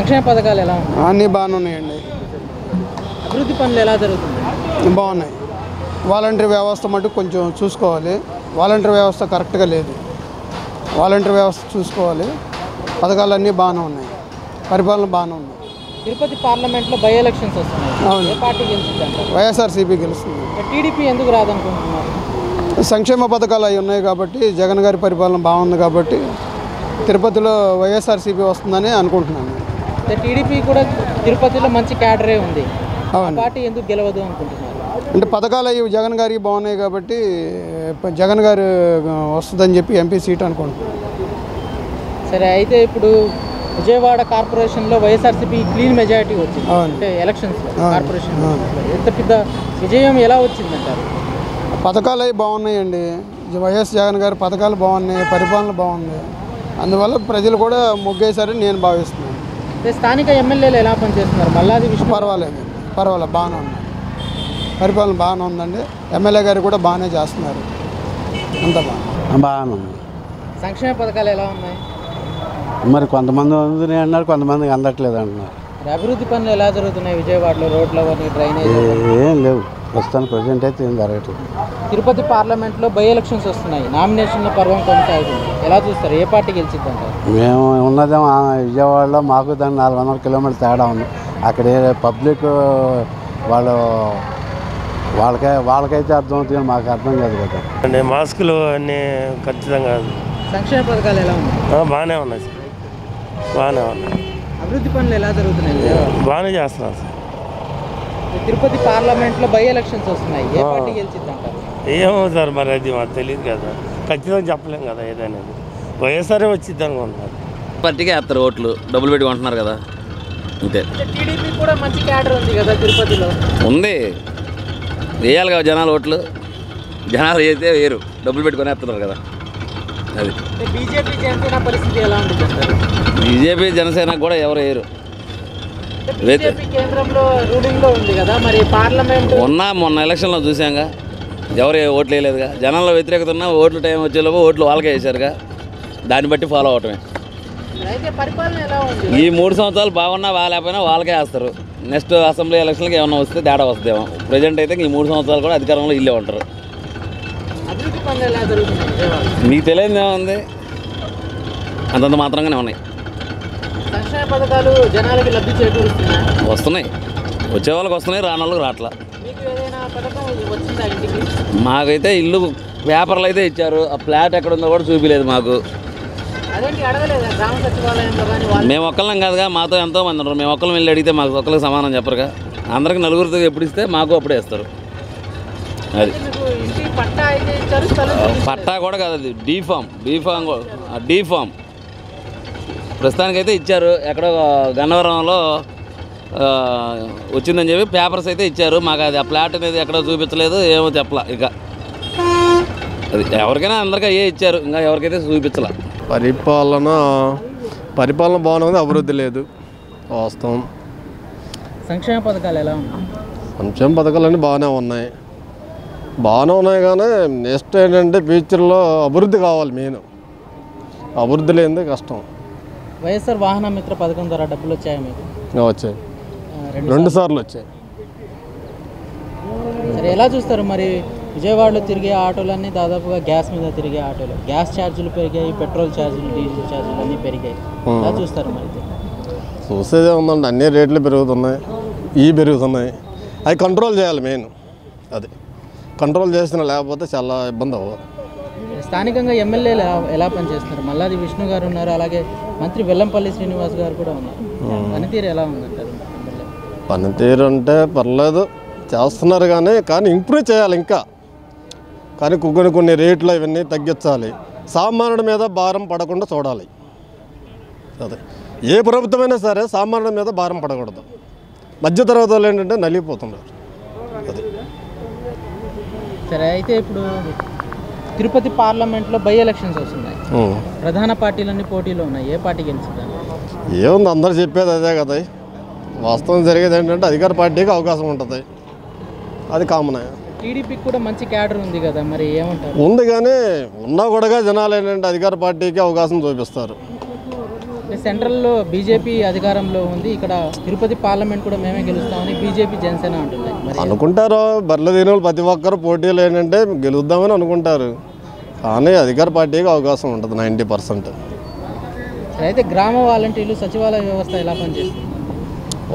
సంక్షేమ పథకాలు ఎలా ఉన్నాయి? అన్నీ బాగానే ఉన్నాయండి. అభివృద్ధి పనులు ఎలా జరుగుతుంది బాగున్నాయి. వాలంటరీ వ్యవస్థ మటుకు కొంచెం చూసుకోవాలి. వాలంటరీ వ్యవస్థ కరెక్ట్గా లేదు. వాలంటరీ వ్యవస్థ చూసుకోవాలి. పథకాలన్నీ బాగానే ఉన్నాయి. పరిపాలన బాగానే ఉంది. తిరుపతి పార్లమెంట్లో బై ఎలక్షన్స్ వస్తున్నాయి. పార్టీ అంటారు వైఎస్ఆర్సీపీ గెలుస్తుంది. టీడీపీ ఎందుకు రాదనుకుంటున్నారు? సంక్షేమ పథకాలు అవి ఉన్నాయి కాబట్టి జగన్ గారి పరిపాలన బాగుంది కాబట్టి తిరుపతిలో వైఎస్ఆర్సీపీ వస్తుందని అనుకుంటున్నాను. టీడీపీ కూడా తిరుపతిలో మంచి క్యాడరే ఉంది. పార్టీ ఎందుకు గెలవదు అనుకుంటున్నారు? అంటే పథకాలు అవి జగన్ గారికి బాగున్నాయి కాబట్టి జగన్ గారు వస్తుందని చెప్పి ఎంపీ సీట్ అనుకుంటున్నాను సరే అయితే ఇప్పుడు విజయవాడ కార్పొరేషన్లో వైఎస్ఆర్సీపీ క్లీన్ మెజారిటీ వచ్చింది. అంటే ఎలక్షన్స్. కార్పొరేషన్. ఎంత పెద్ద విజయం ఎలా వచ్చిందంటారు? పథకాలు అవి బాగున్నాయండి. వైఎస్ జగన్ గారి పథకాలు బాగున్నాయి పరిపాలన బాగుంది. అందువల్ల ప్రజలు కూడా మొగ్గేశారని నేను భావిస్తున్నాను స్థానిక ఎమ్మెల్యేలు ఎలా పనిచేస్తున్నారు? మల్లాది విష్ణు. పర్వాలేదు. పర్వాలేదు. బాగానే ఉంది. పరిపాలన బాగానే ఉందండి. ఎమ్మెల్యే గారు కూడా బాగానే చేస్తున్నారు. అంత బాగా బాగానే ఉంది. సంక్షేమ పథకాలు ఎలా ఉన్నాయి? మరి కొంతమంది అందుతున్నాయి అన్నారు కొంతమందికి అందట్లేదు అంటున్నారు. అభివృద్ధి పనులు ఎలా జరుగుతున్నాయి? విజయవాడలో రోడ్లు అవన్నీ డ్రైనేజ్ ఏం లేవు. ప్రస్తుతానికి ప్రజెంట్ అయితే ఏం జరగట్లేదు. తిరుపతి పార్లమెంట్లో బై ఎలక్షన్స్ వస్తున్నాయి. నామినేషన్ల పర్వం కొనసాగుతుంది. ఎలా చూస్తారు? ఏ పార్టీ గెలిచిద్ది అంటారు మేము ఉన్నదేమో ఆ విజయవాడలో మాకు దాని నాలుగు వందల కిలోమీటర్ తేడా ఉంది. అక్కడ ఏ పబ్లిక్ వాళ్ళు వాళ్ళకే వాళ్ళకైతే అర్థం అవుతుంది కానీ మాకు అర్థం కాదు కదా. అంటే మాస్కులు అన్నీ ఖచ్చితంగా సంక్షేమ పథకాలు ఎలా ఉన్నాయి? ఆ, బాగానే ఉన్నాయి సార్. బాగానే ఉన్నాయి. అభివృద్ధి పనులు ఎలా జరుగుతున్నాయి? బాగానే చేస్తున్నాం సార్. తిరుపతి పార్లమెంట్లో బై ఎలక్షన్స్ వస్తున్నాయి. ఏ పార్టీ ఏమో సార్ మరి అది మాకు తెలియదు కదా. ఖచ్చితంగా చెప్పలేం కదా ఏదనేది. వైఎస్ఆర్ వచ్చింది అనుకుంటున్నారు. పార్టీకే వేస్తారు ఓట్లు. డబ్బులు పెట్టి కొంటున్నారు కదా. అంతే. టీడీపీ కూడా మంచి క్యాడర్ ఉంది కదా తిరుపతిలో. ఉంది. వేయాలి కదా జనాలు ఓట్లు. జనాలు వేస్తే వేరు డబ్బులు పెట్టి కొనేస్తున్నారు కదా. అది. బీజేపీ జనసేన పరిస్థితి ఎలా ఉంటుంది బీజేపీ జనసేన కూడా ఎవరు వేయరు. పార్లమెంట్ మొన్న మొన్న ఎలక్షన్లో చూసాంగా ఎవరు ఓట్లు వేయలేదుగా. జనాల్లో వ్యతిరేకత ఉన్నా ఓట్లు టైం వచ్చేలోపు ఓట్లు వాళ్ళకే వేశారుగా. దాన్ని బట్టి ఫాలో అవటమే. ఈ మూడు సంవత్సరాలు బాగున్నా బాగాలేకపోయినా వాళ్ళకే వేస్తారు. నెక్స్ట్ అసెంబ్లీ ఎలక్షన్కి ఏమన్నా వస్తే తేడా వస్తుందేమో. ప్రజెంట్ అయితే ఈ మూడు సంవత్సరాలు కూడా అధికారంలో ఇల్లే ఉంటారు? మీకు తెలియదు ఏముంది? అంతంత మాత్రంగానే ఉన్నాయి. సంక్షేమ పథకాలు జనాలకి లబ్ధి చేకూరుస్తున్నాయి? వస్తున్నాయి. వచ్చే వాళ్ళకి వస్తున్నాయి రాని వాళ్ళకి ఇంటికి? మాకైతే ఇల్లు పేపర్లు అయితే ఇచ్చారు. ఆ ఫ్లాట్ ఎక్కడ ఉందో కూడా చూపించలేదు మాకు. మేము ఒక్కళ్ళం కాదుగా మాతో ఎంతో మంది ఉన్నారు. మేము ఒక్కళ్ళం వెళ్ళి అడిగితే మాకు ఒక్కరికి సమానం చెప్పరుగా. అందరికి నలుగురితో ఎప్పుడు ఇస్తే మాకు అప్పుడే ఇస్తారు. అది. పట్టా కూడా కాదు అది. D pharm. D pharm D pharm. ప్రస్తుతానికైతే ఇచ్చారు. ఎక్కడో గన్నవరంలో వచ్చిందని చెప్పి పేపర్స్ అయితే ఇచ్చారు. మాకు అది ఆ ప్లాట్ అనేది ఎక్కడో చూపించలేదు ఏమో చెప్పలా ఇక. అది ఎవరికైనా అందరికీ అయ్యే ఇచ్చారు. ఇంకా ఎవరికైతే చూపించలా. పరిపాలన పరిపాలన బాగున్నది అభివృద్ధి లేదు. వాస్తవం. సంక్షేమ పథకాలు ఎలా ఉన్నాయి? సంక్షేమ పథకాలన్నీ బాగానే ఉన్నాయి. బాగానే ఉన్నాయి కానీ నెక్స్ట్ ఏంటంటే ఫ్యూచర్లో అభివృద్ధి కావాలి మెయిన్. అభివృద్ధి లేనిదే కష్టం. వైఎస్ఆర్ వాహన మిత్ర పథకం ద్వారా డబ్బులు వచ్చాయా మీకు? వచ్చాయి. రెండు సార్లు. వచ్చాయి. సరే ఎలా చూస్తారు మరి? విజయవాడలో తిరిగే ఆటోలన్నీ దాదాపుగా గ్యాస్ మీద తిరిగే ఆటోలు. గ్యాస్ ఛార్జీలు పెరిగాయి పెట్రోల్ ఛార్జీలు డీజిల్ ఛార్జీలు అన్నీ పెరిగాయి. ఎలా చూస్తారు మరి? చూసేదే ఉందండి. అన్ని రేట్లు పెరుగుతున్నాయి. ఈ పెరుగుతున్నాయి. అవి కంట్రోల్ చేయాలి మెయిన్. అది. కంట్రోల్ చేసిన లేకపోతే చాలా ఇబ్బంది అవ్వదు. స్థానికంగా ఎమ్మెల్యేలు ఎలా పనిచేస్తున్నారు? మల్లాది విష్ణు గారు ఉన్నారు అలాగే మంత్రి వెల్లంపల్లి శ్రీనివాస్ గారు కూడా ఉన్నారు. పనితీరు ఎలా ఉందంటారు? పనితీరు అంటే పర్లేదు చేస్తున్నారు కానీ కానీ ఇంప్రూవ్ చేయాలి ఇంకా. కానీ కొన్ని కొన్ని రేట్లు ఇవన్నీ తగ్గించాలి. సామాన్యుడి మీద భారం పడకుండా చూడాలి. అదే. ఏ ప్రభుత్వమైనా సరే సామాన్యుడి మీద భారం పడకూడదు. మధ్యతరగతి వాళ్ళు ఏంటంటే నలిగిపోతున్నారు. అది. సరే అయితే ఇప్పుడు తిరుపతి పార్లమెంట్లో బై ఎలక్షన్స్ వస్తున్నాయి. ప్రధాన పార్టీలన్నీ పోటీలో ఉన్నాయి. ఏ పార్టీ గెలిచిందని ఏముంది అందరు చెప్పేది అదే కదా. వాస్తవం జరిగేది ఏంటంటే అధికార పార్టీకి అవకాశం ఉంటుంది. అది కామనే టీడీపీకి కూడా మంచి క్యాడర్ ఉంది కదా మరి ఏమంటారు? ఉంది కానీ ఉన్నా కూడా జనాలు ఏంటంటే అధికార పార్టీకి అవకాశం చూపిస్తారు. సెంట్రల్లో బీజేపీ అధికారంలో ఉంది. ఇక్కడ తిరుపతి పార్లమెంట్ కూడా మేమే గెలుస్తామని బీజేపీ జనసేన అంటున్నాయి మరి అనుకుంటారు బర్రెల దీని ప్రతి ఒక్కరు పోటీలు ఏంటంటే గెలుద్దామని అనుకుంటారు. కానీ అధికార పార్టీకి అవకాశం ఉంటుంది నైంటీ పర్సెంట్. అయితే గ్రామ వాలంటీర్లు సచివాలయ వ్యవస్థ ఎలా పనిచేస్తుంది?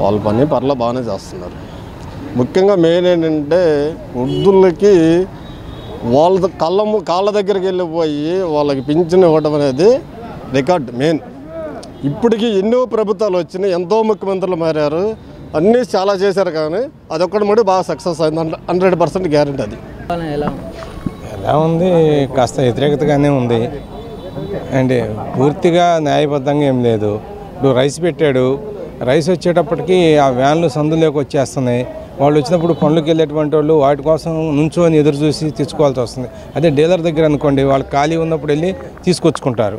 వాళ్ళ పని పర్ల బాగానే చేస్తున్నారు. ముఖ్యంగా మెయిన్ ఏంటంటే వృద్ధులకి వాళ్ళ కళ్ళ కాళ్ళ దగ్గరికి వెళ్ళిపోయి వాళ్ళకి పింఛన్ ఇవ్వడం అనేది రికార్డ్ మెయిన్ ఇప్పటికీ ఎన్నో ప్రభుత్వాలు వచ్చినాయి ఎంతో ముఖ్యమంత్రులు మారారు అన్నీ చాలా చేశారు కానీ అదొక్కటి మడి బాగా సక్సెస్ అయింది హండ్రెడ్ పర్సెంట్ గ్యారెంటీ అది. ఎలా ఎలా ఉంది? కాస్త వ్యతిరేకతగానే ఉంది. అంటే పూర్తిగా న్యాయబద్ధంగా ఏం లేదు. ఇప్పుడు రైస్ పెట్టాడు. రైస్ వచ్చేటప్పటికి ఆ వ్యాన్లు సందులోకి వచ్చేస్తున్నాయి. వాళ్ళు వచ్చినప్పుడు పనులకు వెళ్ళేటువంటి వాళ్ళు వాటి కోసం నుంచొని ఎదురు చూసి తెచ్చుకోవాల్సి వస్తుంది. అదే డీలర్ దగ్గర అనుకోండి వాళ్ళు ఖాళీ ఉన్నప్పుడు వెళ్ళి తీసుకొచ్చుకుంటారు.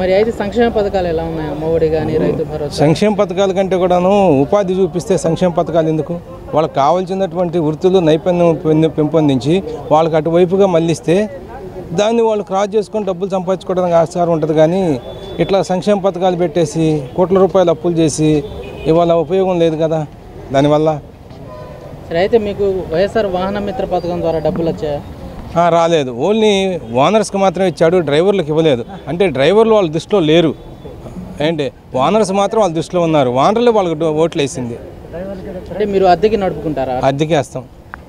మరి అయితే సంక్షేమ పథకాలు ఎలా ఉన్నాయి అమ్మఒడి కానీ రైతు భరోసా? సంక్షేమ పథకాల కంటే కూడాను ఉపాధి చూపిస్తే సంక్షేమ పథకాలు ఎందుకు? వాళ్ళకి కావాల్సినటువంటి వృత్తులు నైపుణ్యం పెంపొందించి వాళ్ళకి అటువైపుగా మళ్ళిస్తే దాన్ని వాళ్ళు క్రాస్ చేసుకొని డబ్బులు సంపాదించుకోవడానికి ఆస్కారం ఉంటుంది. కానీ ఇట్లా సంక్షేమ పథకాలు పెట్టేసి కోట్ల రూపాయలు అప్పులు చేసి ఇవాళ ఉపయోగం లేదు కదా. దానివల్ల సరే అయితే మీకు వైఎస్ఆర్ వాహన మిత్ర పథకం ద్వారా డబ్బులు వచ్చాయా? రాలేదు. ఓన్లీ ఓనర్స్కి మాత్రమే ఇచ్చాడు డ్రైవర్లకు ఇవ్వలేదు. అంటే డ్రైవర్లు వాళ్ళ దృష్టిలో లేరు. ఏంటి? ఓనర్స్ మాత్రం వాళ్ళ దృష్టిలో ఉన్నారు. ఓనర్లే వాళ్ళకి ఓట్లు వేసింది అంటే మీరు అద్దెకి నడుపుకుంటారా? అద్దెకేస్తాం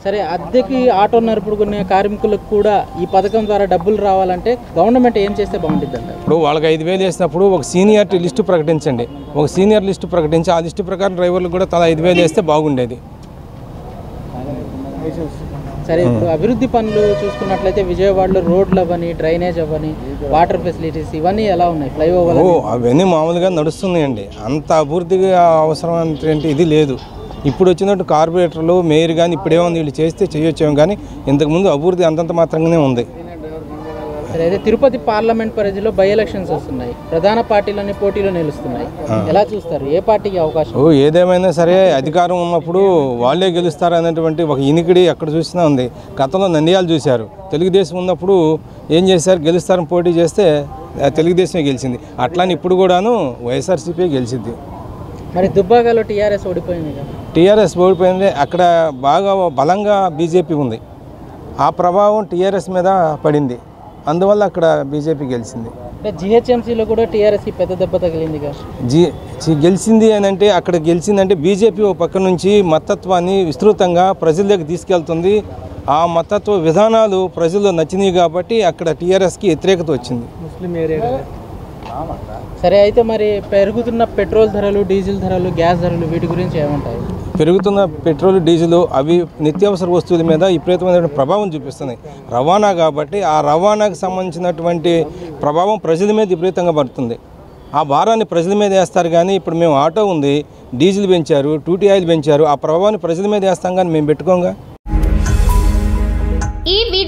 సరే అద్దెకి ఆటో నడుపుకునే కార్మికులకు కూడా ఈ పథకం ద్వారా డబ్బులు రావాలంటే గవర్నమెంట్ ఏం చేస్తే బాగుంటుంది అంటారు ఇప్పుడు వాళ్ళకి ఐదు వేలు వేసినప్పుడు ఒక సీనియారిటీ లిస్టు ప్రకటించండి. ఒక సీనియర్ లిస్టు ప్రకటించి ఆ లిస్టు ప్రకారం డ్రైవర్లకు కూడా తలా ఐదు వేలు వేస్తే బాగుండేది. సరే ఇప్పుడు అభివృద్ధి పనులు చూసుకున్నట్లయితే విజయవాడలో రోడ్లు అవ్వని డ్రైనేజ్ అవ్వని వాటర్ ఫెసిలిటీస్ ఇవన్నీ ఎలా ఉన్నాయి? ఫ్లైఓవర్ అవన్నీ మామూలుగా నడుస్తున్నాయండి. అంత అభివృద్ధిగా అవసరమైనటువంటి ఇది లేదు. ఇప్పుడు వచ్చినట్టు కార్పొరేటర్లు మేయర్ కానీ ఇప్పుడేమో వీళ్ళు చేస్తే చేయొచ్చేమో కానీ ఇంతకుముందు అభివృద్ధి అంతంత మాత్రంగానే ఉంది. అయితే తిరుపతి పార్లమెంట్ పరిధిలో బై ఎలక్షన్స్ వస్తున్నాయి. ప్రధాన పార్టీలన్నీ పోటీలో నిలుస్తున్నాయి. ఎలా చూస్తారు? ఏ పార్టీకి అవకాశం? ఓ ఏదేమైనా సరే అధికారం ఉన్నప్పుడు వాళ్ళే గెలుస్తారు అనేటువంటి ఒక ఇనికిడి ఎక్కడ చూసినా ఉంది. గతంలో నంద్యాలు చూశారు. తెలుగుదేశం ఉన్నప్పుడు ఏం చేశారు? గెలుస్తారని పోటీ చేస్తే తెలుగుదేశమే గెలిచింది. అట్లానే ఇప్పుడు కూడాను వైఎస్ఆర్సీపీ గెలిచింది. మరి దుబ్బాకలో టీఆర్ఎస్ ఓడిపోయింది టీఆర్ఎస్ ఓడిపోయింది. అక్కడ బాగా బలంగా బీజేపీ ఉంది. ఆ ప్రభావం టీఆర్ఎస్ మీద పడింది. అందువల్ల అక్కడ బీజేపీ గెలిచింది. అంటే జిహెచ్ఎంసీలో కూడా టీఆర్ఎస్కి పెద్ద దెబ్బ తగిలిందిగా జీ గెలిచింది అని అంటే అక్కడ గెలిచిందంటే బీజేపీ ఒక పక్క నుంచి మతత్వాన్ని విస్తృతంగా ప్రజల్లోకి తీసుకెళ్తుంది. ఆ మతత్వ విధానాలు ప్రజల్లో నచ్చినాయి కాబట్టి అక్కడ టీఆర్ఎస్కి వ్యతిరేకత వచ్చింది. ముస్లిం ఏరియా సరే అయితే మరి పెరుగుతున్న పెట్రోల్ ధరలు డీజిల్ ధరలు గ్యాస్ ధరలు వీటి గురించి ఏమంటాయి? పెరుగుతున్న పెట్రోల్ డీజిల్ అవి నిత్యావసర వస్తువుల మీద విపరీతమైన ప్రభావం చూపిస్తుంది రవాణా కాబట్టి ఆ రవాణాకు సంబంధించినటువంటి ప్రభావం ప్రజల మీద విపరీతంగా పడుతుంది. ఆ భారాన్ని ప్రజల మీద వేస్తారు కానీ ఇప్పుడు మేము ఆటో ఉంది డీజిల్ పెంచారు టూటీ ఆయిల్ పెంచారు ఆ ప్రభావాన్ని ప్రజల మీద వేస్తాం కానీ మేము పెట్టుకోంగా?